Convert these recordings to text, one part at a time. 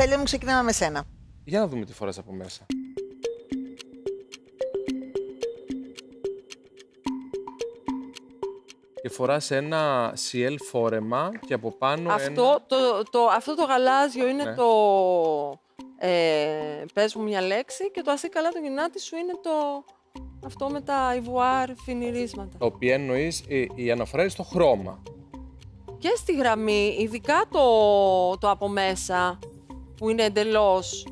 Στέλια μου, ξεκινάμε με σένα. Για να δούμε τι φοράς από μέσα. Και φοράς ένα CL φόρεμα και από πάνω Αυτό, ένα... το, το, αυτό το γαλάζιο είναι Ναι. το. Ε, πες μου μια λέξη και το αστεί καλά το γεννάτι σου είναι το. Αυτό με τα ιβουάρ φινιρίσματα. Το οποίο εννοείς, η, η αναφορά είναι στο χρώμα. Και στη γραμμή, ειδικά το, το από μέσα, που είναι εντελώς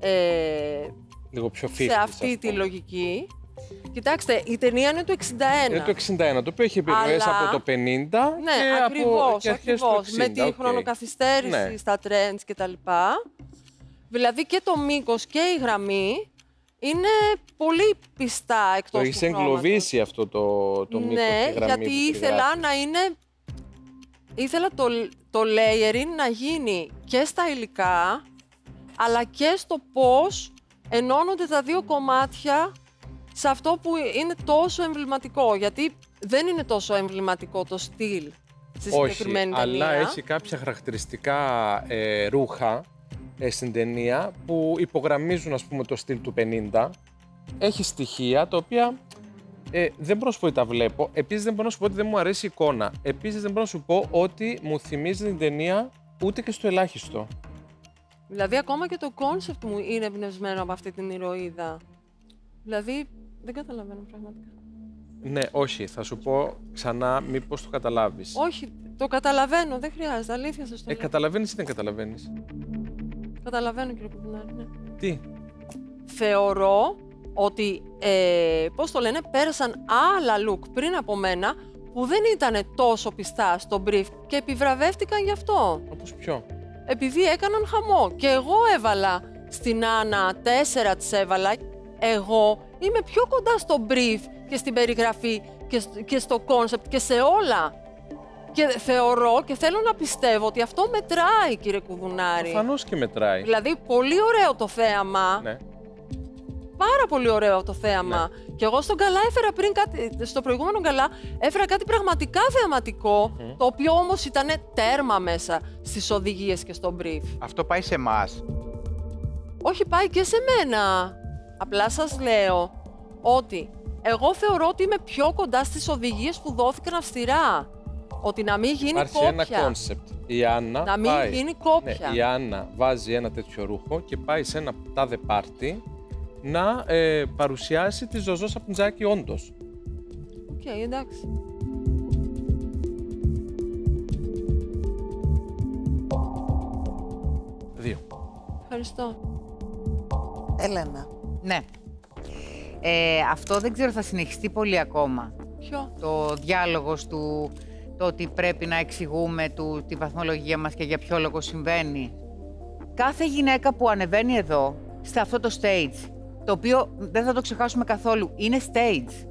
ε, Λίγο πιο 50 σε αυτή τη λογική. Κοιτάξτε, η ταινία είναι το 61. Είναι το 61, το οποίο έχει επιρροές Αλλά- από το 50 Ναι, και ακριβώς, από και αρχές του ακριβώς. 60. Με τη οκ. χρονοκαθυστέρηση Ναι. στα trends και τα λοιπά. Δηλαδή και το μήκος και η γραμμή είναι πολύ πιστά εκτός Το του έχεις χρώματος. εγκλωβίσει αυτό το, το μήκος Ναι, και γραμμή γιατί που ήθελα περιγράφεις. να είναι... Ήθελα το, το layering να γίνει και στα υλικά, αλλά και στο πώς ενώνονται τα δύο κομμάτια σε αυτό που είναι τόσο εμβληματικό. Γιατί δεν είναι τόσο εμβληματικό το στυλ στη Όχι, συγκεκριμένη αλλά ταινία. έχει κάποια χαρακτηριστικά ε, ρούχα ε, στην ταινία που υπογραμμίζουν ας πούμε το στυλ του 50. Έχει στοιχεία τα οποία ε, δεν μπορώ να σου πω ότι τα βλέπω. Επίσης δεν μπορώ να σου πω ότι δεν μου αρέσει η εικόνα. Επίσης δεν μπορώ να σου πω ότι μου θυμίζει την ταινία ούτε και στο ελάχιστο. Δηλαδή ακόμα και το concept μου είναι εμπνευσμένο από αυτή την ηρωίδα. Δηλαδή δεν καταλαβαίνω πραγματικά. Ναι, όχι, θα σου πω ξανά μήπως το καταλάβεις. Όχι, το καταλαβαίνω, δεν χρειάζεται. Αλήθεια σας το Ε, λέω. καταλαβαίνεις ή δεν καταλαβαίνεις; Καταλαβαίνω κύριε Κουπινάρη, ναι. Τι; Θεωρώ ότι, ε, πώς το λένε, πέρασαν άλλα look πριν από μένα που δεν ήταν τόσο πιστά στο brief και επιβραβεύτηκαν γι' αυτό. Όπως ποιο; Επειδή έκαναν χαμό και εγώ έβαλα στην Άννα, τέσσερα της έβαλα, εγώ είμαι πιο κοντά στο brief και στην περιγραφή και, σ- και στο concept και σε όλα. Και θεωρώ και θέλω να πιστεύω ότι αυτό μετράει κύριε Κουδουνάρη. Προφανώς και μετράει. Δηλαδή, πολύ ωραίο το θέαμα. Ναι. Πάρα πολύ ωραίο το θέαμα. Και εγώ στον καλά έφερα πριν κάτι. Στο προηγούμενο καλά έφερα κάτι πραγματικά θεαματικό. Το οποίο όμως ήταν τέρμα μέσα στις οδηγίες και στο brief. Αυτό πάει σε εμάς. Όχι, πάει και σε μένα. Απλά σας λέω ότι εγώ θεωρώ ότι είμαι πιο κοντά στις οδηγίες που δόθηκαν αυστηρά. Ότι να μην γίνει Υπάρχει κόπια. ένα concept. Η Άννα Να μην πάει, γίνει κόπια. Ναι, η Άννα βάζει ένα τέτοιο ρούχο και πάει σε ένα τάδε πάρτι να ε, παρουσιάσει τη Ζωζό Σαπουντζάκη όντως. Οκ, εντάξει. Δύο. Ευχαριστώ. Έλενα. Ναι. Ε, αυτό δεν ξέρω θα συνεχιστεί πολύ ακόμα. Ποιο; Το διάλογος του, το ότι πρέπει να εξηγούμε του, τη βαθμολογία μας και για ποιο λόγο συμβαίνει. Κάθε γυναίκα που ανεβαίνει εδώ, σε αυτό το stage, το οποίο δεν θα το ξεχάσουμε καθόλου, είναι stage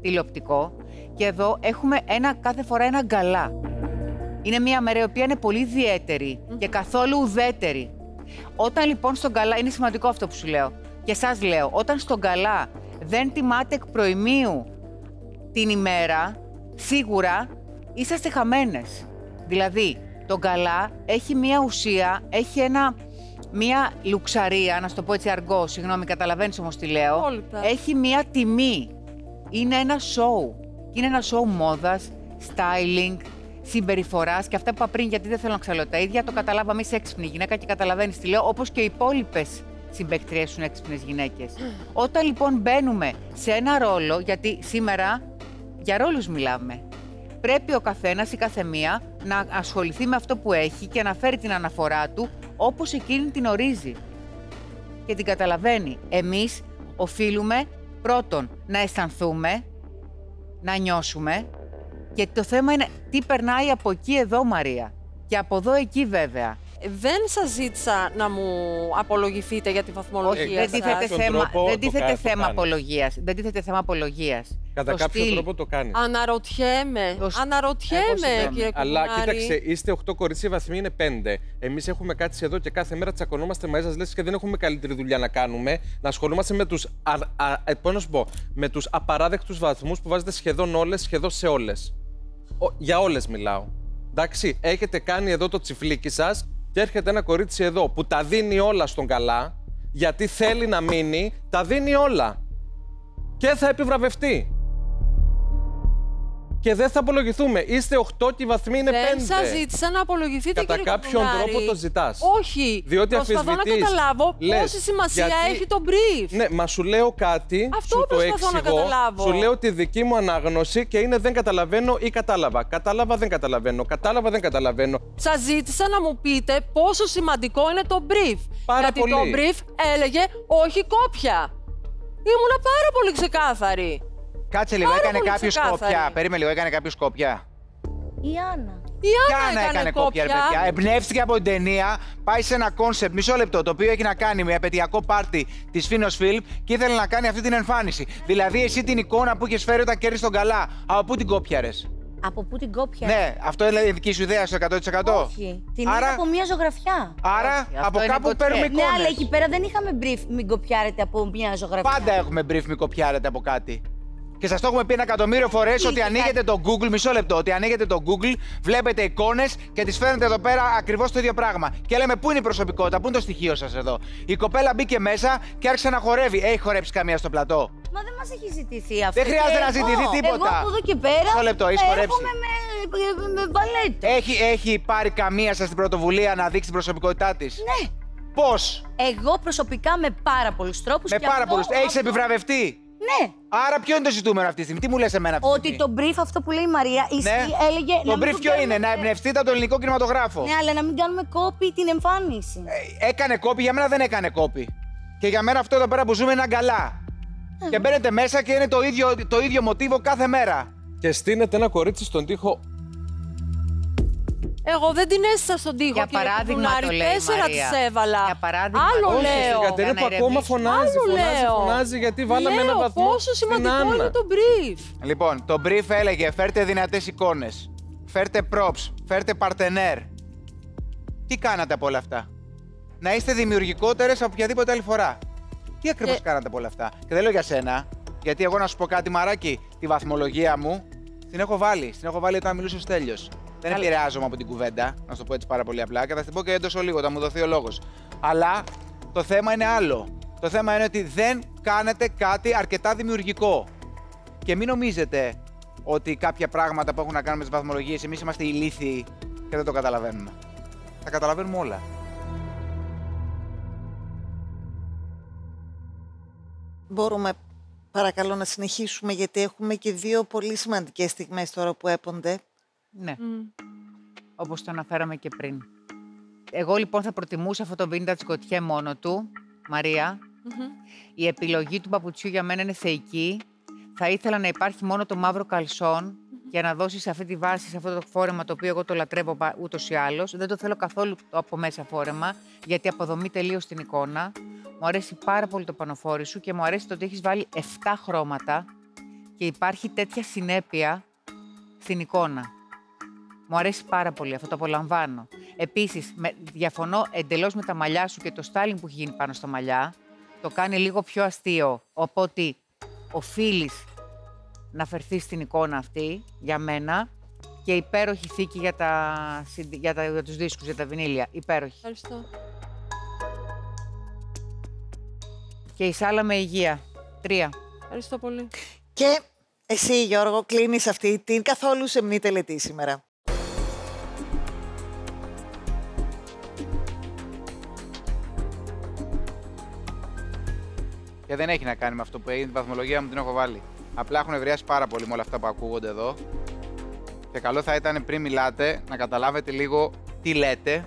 τηλεοπτικό και εδώ έχουμε ένα, κάθε φορά ένα γκαλά. Είναι μια μέρα η οποία είναι πολύ ιδιαίτερη και καθόλου ουδέτερη. Όταν λοιπόν στον καλά, είναι σημαντικό αυτό που σου λέω και σας λέω, όταν στον καλά δεν τιμάτε εκ προημίου την ημέρα, σίγουρα είσαστε χαμένες. Δηλαδή, το καλά έχει μία ουσία, έχει ένα, μία λουξαρία, να σου το πω έτσι αργό, συγγνώμη, καταλαβαίνεις όμως τι λέω. Απόλυτα. Έχει μία τιμή. Είναι ένα σοου. Είναι ένα σοου μόδας, styling, συμπεριφοράς και αυτά που είπα πριν, γιατί δεν θέλω να ξαλώ τα ίδια. Το καταλάβαμε, είσαι έξυπνη γυναίκα και καταλαβαίνεις τι λέω, όπως και οι υπόλοιπες συμπαίκτριέ σου είναι έξυπνες γυναίκες. Όταν λοιπόν μπαίνουμε σε ένα ρόλο, γιατί σήμερα για ρόλους μιλάμε. Πρέπει ο καθένας ή καθεμία να ασχοληθεί με αυτό που έχει και να φέρει την αναφορά του όπως εκείνη την ορίζει και την καταλαβαίνει. Εμείς οφείλουμε πρώτον να αισθανθούμε, να νιώσουμε και το θέμα είναι τι περνάει από εκεί εδώ Μαρία και από εδώ εκεί βέβαια. Δεν σας ζήτησα να μου απολογηθείτε για τη βαθμολογία Όχι, δεν σας. τίθεται κάποιον θέμα, τρόπο δεν το τίθεται κα- το θέμα κάνεις. απολογίας. Δεν τίθεται θέμα απολογίας. Κατά Το κάποιο στυλ. τρόπο το κάνει. Αναρωτιέμαι, Το σ- Εγώ αναρωτιέμαι συγγνώμη. κύριε Αλλά Κουμάρη. κοίταξε, είστε 8 κορίτσια, οι βαθμοί είναι 5. Εμείς έχουμε κάτσει εδώ και κάθε μέρα τσακωνόμαστε μαζί σας, λες και δεν έχουμε καλύτερη δουλειά να κάνουμε. Να ασχολούμαστε με τους με τους απαράδεκτους βαθμούς που βάζετε σχεδόν όλες, σχεδόν σε όλες. Για όλες μιλάω. Εντάξει, έχετε κάνει εδώ το τσιφλίκι σας Και έρχεται ένα κορίτσι εδώ που τα δίνει όλα στον καλά, γιατί θέλει να μείνει, τα δίνει όλα. Και θα επιβραβευτεί. Και δεν θα απολογηθούμε. Είστε 8 και οι βαθμοί είναι 5. Δεν σας ζήτησα να απολογηθείτε, Κατά κύριε κάποιον Καπονάρη. τρόπο το ζητάς. Όχι. Διότι Προσπαθώ να αμφισβητείς. καταλάβω Λες, πόση σημασία γιατί- έχει το brief. Ναι, μα σου λέω κάτι, Αυτό σου το προσπαθώ να εξηγώ, καταλάβω. σου λέω τη δική μου ανάγνωση και είναι δεν καταλαβαίνω ή κατάλαβα. Κατάλαβα, δεν καταλαβαίνω. Κατάλαβα, δεν καταλαβαίνω. Σας ζήτησα να μου πείτε πόσο σημαντικό είναι το brief. Πάρα Γιατί πολύ. το brief έλεγε όχι κόπια. Ήμουνα πάρα πολύ ξεκάθαρη. Κάτσε λίγο, Πάρα έκανε πολύ κάποιο ξεκάθαρη. κόπια. Περίμενε λίγο, έκανε κάποιο κόπια. Η Άννα. Η Κι Άννα Άννα έκανε, έκανε κόπια, ρε παιδιά. Εμπνεύστηκε από την ταινία, πάει σε ένα concept, μισό λεπτό, το οποίο έχει να κάνει με επαιτειακό πάρτι της Φίνος Φιλμ και ήθελε να κάνει αυτή την εμφάνιση. Δηλαδή, εσύ την εικόνα που είχες φέρει όταν κέρδισε τον καλά, από πού την κόπιαρες; Από πού την κόπια; Ναι, αυτό είναι η δική σου ιδέα στο 100%. Όχι. Την Άρα- είδα από μια ζωγραφιά. Άρα, Όχι, αυτό από είναι κάπου κοτσέ. παίρνουμε Ναι, εικόνες. αλλά εκεί πέρα δεν είχαμε brief. Μην κοπιάρετε από μια ζωγραφιά. Πάντα έχουμε brief, μη κοπιάρετε από κάτι. Και σας το έχουμε πει ένα εκατομμύριο φορές ότι Είχε ανοίγετε το Google, μισό λεπτό, ότι ανοίγετε το Google, βλέπετε εικόνες και τις φέρνετε εδώ πέρα ακριβώς το ίδιο πράγμα. Και λέμε πού είναι η προσωπικότητα, πού είναι το στοιχείο σας εδώ. Η κοπέλα μπήκε μέσα και άρχισε να χορεύει. Έχει χορέψει καμία στο πλατό. Μα δεν μας έχει ζητηθεί αυτό. Δεν χρειάζεται Και να ζητηθεί εγώ- τίποτα. Εγώ από εδώ και πέρα. Μισό λεπτό, έχεις χορέψει. έρχομαι με, με, με βαλέτο. Έχει, έχει πάρει καμία σας την πρωτοβουλία να δείξει την προσωπικότητά της; Ναι. Πώς; Εγώ προσωπικά με πάρα πολλούς τρόπους. Με πάρα πολλούς. Έχεις επιβραβευτεί; Ναι. Άρα ποιο είναι το ζητούμενο αυτή τη στιγμή, τι μου λες εμένα αυτή τη Ότι στιγμή; το brief αυτό που λέει η Μαρία ισχύει, Ναι. έλεγε. Το να μην brief ποιο κοπιάρουμε- είναι, να εμπνευστείτε από τον ελληνικό κινηματογράφο. Ναι, αλλά να μην κάνουμε κόπη την εμφάνιση. Ε, έκανε κόπη, για μένα δεν έκανε κόπη. Και για μένα αυτό εδώ πέρα που ζούμε είναι αγκαλά. Και μπαίνετε μέσα και είναι το ίδιο, το ίδιο μοτίβο κάθε μέρα. Και στείνεται ένα κορίτσι στον τοίχο. Εγώ δεν την έστησα στον τοίχο. Για κύριε παράδειγμα Κουβουνάρη. το λέει η Τέσσερα Μαρία. της έβαλα. Για παράδειγμα, Άλλο όχι, Όχι, λέω. στην Κατερίνα Για που να ακόμα ηρεμήσει. φωνάζει, Άλλο φωνάζει, λέω. φωνάζει γιατί βάλαμε Λέω ένα βαθμό πόσο στην σημαντικό Άννα. είναι το brief. Λοιπόν, το brief έλεγε φέρτε δυνατές εικόνες, φέρτε props, φέρτε παρτενέρ. Τι κάνατε από όλα αυτά; Να είστε δημιουργικότερες από οποιαδήποτε άλλη φορά. Τι ακριβώς Και- κάνατε από όλα αυτά; Και δεν λέω για σένα, γιατί εγώ να σου πω κάτι μαράκι, τη βαθμολογία μου την έχω βάλει. Την έχω βάλει όταν μιλούσε ο Στέλιος. Δεν Καλά. επηρεάζομαι από την κουβέντα, να σου το πω έτσι πάρα πολύ απλά και θα την πω και έντος λίγο, όταν μου δοθεί ο λόγος. Αλλά το θέμα είναι άλλο. Το θέμα είναι ότι δεν κάνετε κάτι αρκετά δημιουργικό. Και μην νομίζετε ότι κάποια πράγματα που έχουν να κάνουν με τις βαθμολογίες, εμείς είμαστε ηλίθιοι και δεν το καταλαβαίνουμε. Τα καταλαβαίνουμε όλα. Μπορούμε παρακαλώ να συνεχίσουμε γιατί έχουμε και δύο πολύ σημαντικές στιγμές τώρα που έπονται. Ναι. Όπως το αναφέραμε και πριν. Εγώ λοιπόν θα προτιμούσα αυτό το vintage κοτιέ μόνο του, Μαρία. Η επιλογή του παπουτσιού για μένα είναι θεϊκή. Θα ήθελα να υπάρχει μόνο το μαύρο καλσόν για να δώσει σε αυτή τη βάση, σε αυτό το φόρεμα το οποίο εγώ το λατρεύω ούτως ή άλλως. Δεν το θέλω καθόλου το από μέσα φόρεμα, γιατί αποδομεί τελείως την εικόνα. Μου αρέσει πάρα πολύ το πανοφόρι σου και μου αρέσει το ότι έχεις βάλει 7 χρώματα και υπάρχει τέτοια συνέπεια στην εικόνα. Μου αρέσει πάρα πολύ αυτό, το απολαμβάνω. Επίσης, διαφωνώ εντελώς με τα μαλλιά σου και το styling που έχει γίνει πάνω στα μαλλιά. Το κάνει λίγο πιο αστείο. Οπότε οφείλεις να φερθείς στην εικόνα αυτή για μένα και υπέροχη θήκη για, τα, CD για, τα, για τους δίσκους, για τα βινίλια. Υπέροχη. Ευχαριστώ. Και η σάλα με υγεία. Τρία. Ευχαριστώ πολύ. Και εσύ Γιώργο κλείνεις αυτή την καθόλου σεμνή τελετή σήμερα. Και δεν έχει να κάνει με αυτό που έγινε, την βαθμολογία μου την έχω βάλει. Απλά έχω νευριάσει πάρα πολύ με όλα αυτά που ακούγονται εδώ. Και καλό θα ήταν πριν μιλάτε να καταλάβετε λίγο τι λέτε,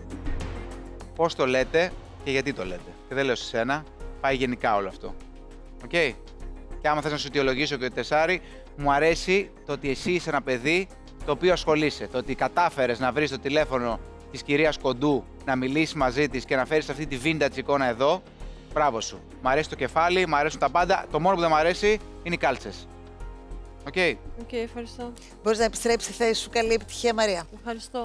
πώς το λέτε και γιατί το λέτε. Και δεν λέω σε σένα, πάει γενικά όλο αυτό. Οκ; Και άμα θες να σου αιτιολογήσω και το τεσάρι, μου αρέσει το ότι εσύ είσαι ένα παιδί το οποίο ασχολείσαι. Το ότι κατάφερες να βρεις το τηλέφωνο της κυρίας Κοντού, να μιλήσεις μαζί της και να φέρεις αυτή τη vintage εικόνα εδώ. Μπράβο σου. Μ' αρέσει το κεφάλι, μ' αρέσουν τα πάντα. Το μόνο που δεν μ' αρέσει είναι οι κάλτσες. OK. OK, ευχαριστώ. Μπορείς να επιστρέψεις στη θέση σου. Καλή επιτυχία Μαρία. Ευχαριστώ.